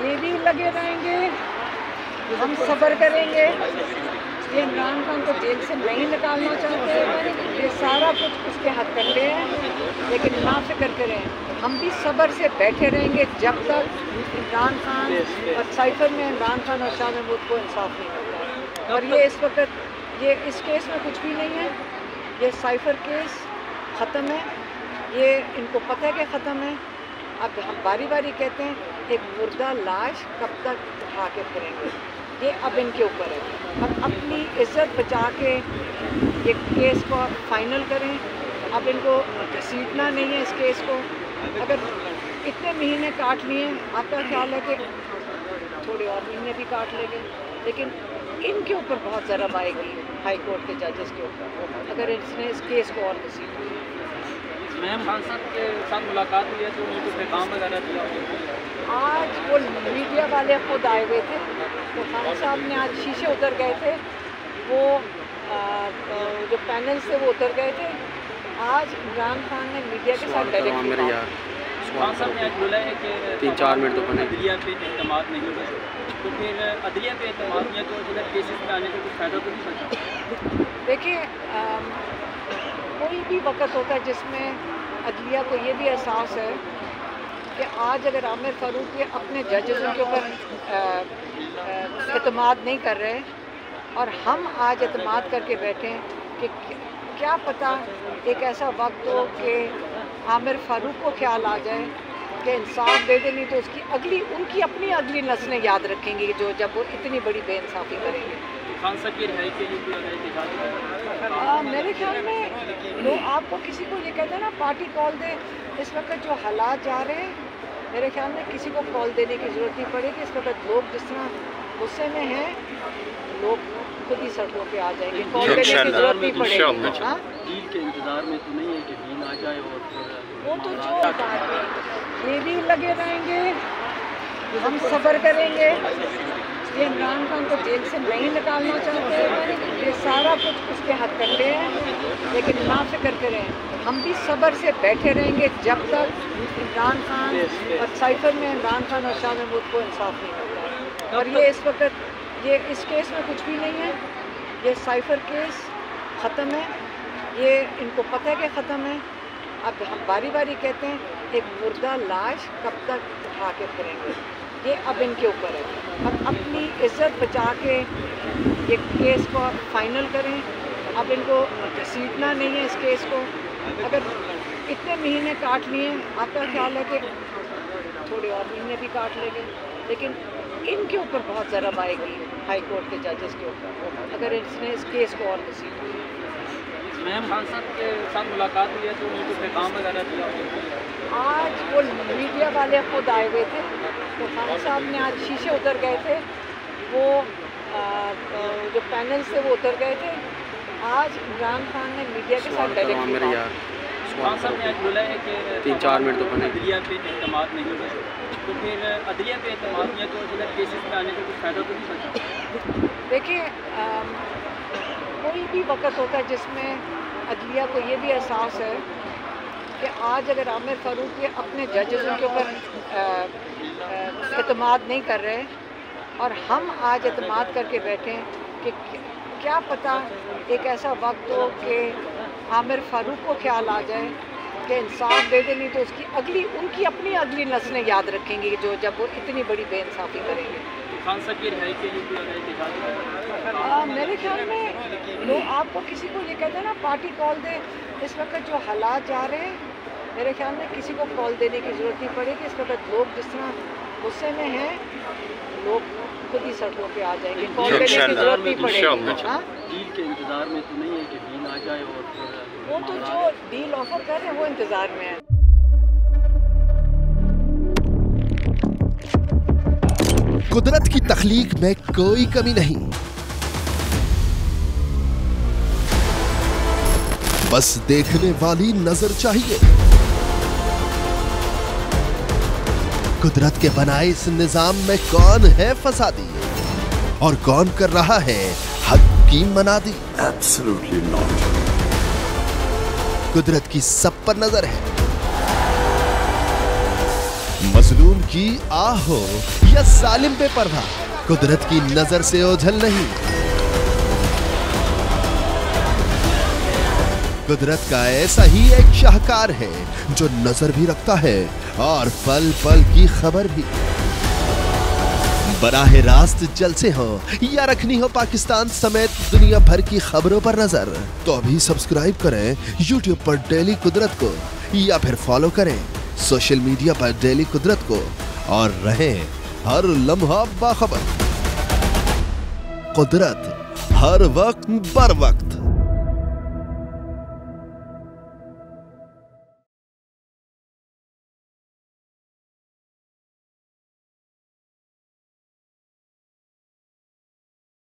یہ بھی لگے رہیں گے ہم صبر کریں گے۔ یہ عمران خان کو جیل سے نہیں نکالنا چاہتے، یہ سارا کچھ اس کے ہاتھ کر ہیں۔ لیکن نہ فکر کریں، ہم بھی صبر سے بیٹھے رہیں گے جب تک عمران خان اور سائفر میں عمران خان اور شاہ محمود کو انصاف نہیں ملتا۔ اور یہ اس وقت، یہ اس کیس میں کچھ بھی نہیں ہے۔ یہ سائفر کیس ختم ہے۔ یہ ان کو پتہ ہے کہ ختم ہے۔ اب ہم باری باری کہتے ہیں ایک مردہ لاش کب تک اٹھا کے پھریں گے؟ یہ اب ان کے اوپر ہے۔ ہم اپنی عزت بچا کے یہ کیس کو فائنل کریں۔ اب ان کو گھسیٹنا نہیں ہے اس کیس کو۔ اگر اتنے مہینے کاٹ لیے، آپ کا خیال ہے کہ تھوڑے اور مہینے بھی کاٹ لیں گے۔ لیکن ان کے اوپر بہت ضرب آئے گی۔ ہائی کورٹ کے ججز کے اوپر۔ اگر اس نے اس کیس کو اور گھسیٹ لیا میم خان صاحب کے ساتھ ملاقات ہوئی ہے تو ان کو پیغام وغیرہ دیا آج وہ میڈیا والے خود آئے ہوئے تھے۔ تو خان صاحب نے آج شیشے اتر گئے تھے۔ وہ جو پینل سے وہ اتر گئے تھے۔ آج عمران خان نے میڈیا کے ساتھ ڈائریکٹلی میرے بات یار خان صاحب نے آج بولا ہے کہ تین چار منٹ تو بنے۔ عدلیہ پہ اعتماد نہیں ہے تو پھر عدلیہ پہ اعتماد نہیں ہے تو کیسز میں آنے سے کچھ فائدہ تو نہیں سکتا دیکھیے کوئی بھی وقت ہوتا ہے جس میں عدلیہ کو یہ بھی احساس ہے کہ آج اگر عامر فاروق یہ اپنے ججز کے اوپر اعتماد نہیں کر رہے اور ہم آج اعتماد کر کے بیٹھیں کہ کیا پتہ ایک ایسا وقت ہو کہ عامر فاروق کو خیال آ جائے کہ انصاف دے دے نہیں تو اس کی اگلی ان کی اپنی اگلی نسلیں یاد رکھیں گی جو جب وہ اتنی بڑی بے انصافی کریں گے۔ کے میرے خیال میں لوگ آپ کو کسی کو یہ کہتے ہیں نا پارٹی کال دے اس وقت جو حالات جا رہے ہیں میرے خیال میں کسی کو کال دینے کی ضرورت نہیں پڑے گی۔ اس وقت لوگ جس طرح غصے میں ہیں لوگ خود ہی سڑکوں پہ آ جائیں گے۔ کال دینے کی ضرورت نہیں پڑے گی؟ ہاں؟ ڈیل کے انتظار میں تو نہیں ہے کہ ڈیل آ جائے اور وہ تو جو یہ بھی لگے رہیں گے۔ ہم صبر کریں گے۔ یہ عمران خان کو جیل سے نہیں نکالنا چاہتے۔ یہ سارا کچھ اس کے ہاتھ کر لے ہیں۔ لیکن نہ فکر کریں ہم بھی صبر سے بیٹھے رہیں گے۔ جب تک عمران خان اور سائفر میں عمران خان اور شاہ محمود کو انصاف نہیں ملتا۔ اور یہ اس وقت یہ اس کیس میں کچھ بھی نہیں ہے. یہ سائفر کیس ختم ہے. یہ ان کو پتہ ہے کہ ختم ہے. اب ہم باری باری کہتے ہیں ایک مردہ لاش کب تک اٹھا کے پھریں گے. یہ اب ان کے اوپر ہے. ہم اپنی عزت بچا کے یہ کیس کو فائنل کریں. اب ان کو گھسیٹنا نہیں ہے اس کیس کو. اگر اتنے مہینے کاٹ لیے، آپ کا خیال ہے کہ تھوڑے اور مہینے بھی کاٹ لیں گے. لیکن ان کے اوپر بہت ضرب آئے گی ہائی کورٹ کے ججز کے اوپر۔ اگر اس نے اس کیس کو اور لیا میم خان صاحب کے ساتھ ملاقات ہوئی ہے تو ان کو پیغام وغیرہ دیا آج وہ میڈیا والے خود آئے ہوئے تھے۔ تو خان صاحب نے آج شیشے اتر گئے تھے۔ وہ جو پینل سے وہ اتر گئے تھے۔ آج عمران خان نے میڈیا کے ساتھ ڈائریکٹلی تین چار منٹ تو بنے عدلیہ پہ اعتماد نہیں ہے تو پھر عدلیہ پہ اعتماد نہیں ہے تو جدھر کیسز میں آنے سے کچھ فائدہ تو نہیں سکتا دیکھیے آم، کوئی بھی وقت ہوتا ہے جس میں عدلیہ کو یہ بھی احساس ہے کہ آج اگر عامر فاروق یہ اپنے ججز کے اوپر اعتماد نہیں کر رہے اور ہم آج اعتماد کر کے بیٹھیں کہ کیا پتہ ایک ایسا وقت ہو کہ عامر فاروق کو خیال آ جائے کہ انصاف دے نہیں تو اس کی اگلی ان کی اپنی اگلی نسلیں یاد رکھیں گی جو جب وہ اتنی بڑی بے انصافی کریں گے۔ میرے خیال میں لوگ آپ کو کسی کو یہ کہتے ہیں نا پارٹی کال دے اس وقت جو حالات جا رہے ہیں میرے خیال میں کسی کو کال دینے کی ضرورت نہیں پڑے گی۔ اس وقت لوگ جس طرح غصے میں ہیں لوگ خود ہی سڑکوں پہ آ جائیں گے۔ کال دینے کی ضرورت نہیں پڑے گی۔ ہاں؟ ڈیل کے انتظار میں تو نہیں ہے کہ وہ تو جو ڈیل آفر کر رہے ہیں وہ انتظار میں ہے قدرت کی تخلیق میں کوئی کمی نہیں۔ بس دیکھنے والی نظر چاہیے۔ قدرت کے بنائے اس نظام میں کون ہے فسادی اور کون کر رہا ہے حق کی منادی؟ Absolutely not. قدرت کی سب پر نظر ہے۔ مظلوم کی آہ ہو یا سالم بے پردہ قدرت کی نظر سے اوجھل نہیں۔ قدرت کا ایسا ہی ایک شاہکار ہے جو نظر بھی رکھتا ہے اور پل پل کی خبر بھی۔ براہ راست جلسے ہو یا رکھنی ہو پاکستان سمیت دنیا بھر کی خبروں پر نظر تو ابھی سبسکرائب کریں یوٹیوب پر ڈیلی قدرت کو یا پھر فالو کریں سوشل میڈیا پر ڈیلی قدرت کو اور رہیں ہر لمحہ باخبر۔ قدرت ہر وقت، بر وقت۔